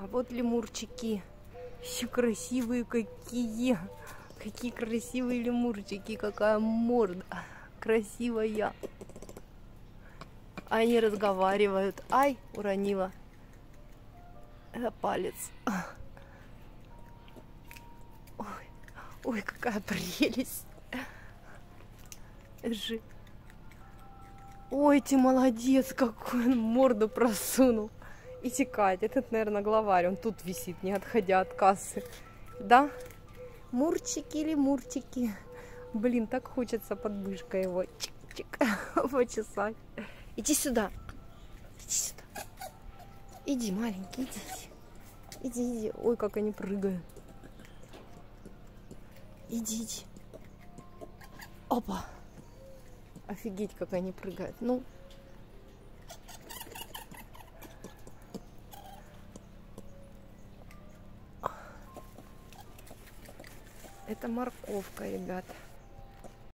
А вот лемурчики. Еще красивые какие. Какие красивые лемурчики. Какая морда. Красивая. Они разговаривают. Ай, уронила. Это палец. Ой, ой, какая прелесть. Держи. Ой, ты молодец, какой он морду просунул. И текать. Этот, наверное, главарь. Он тут висит, не отходя от кассы. Да? Мурчики или мурчики? Блин, так хочется под мышкой его чик-чик почесать. Иди сюда. Иди сюда. Иди, маленький, иди. Иди, иди. Ой, как они прыгают. Иди, иди. Опа. Офигеть, как они прыгают. Ну. Это морковка, ребята.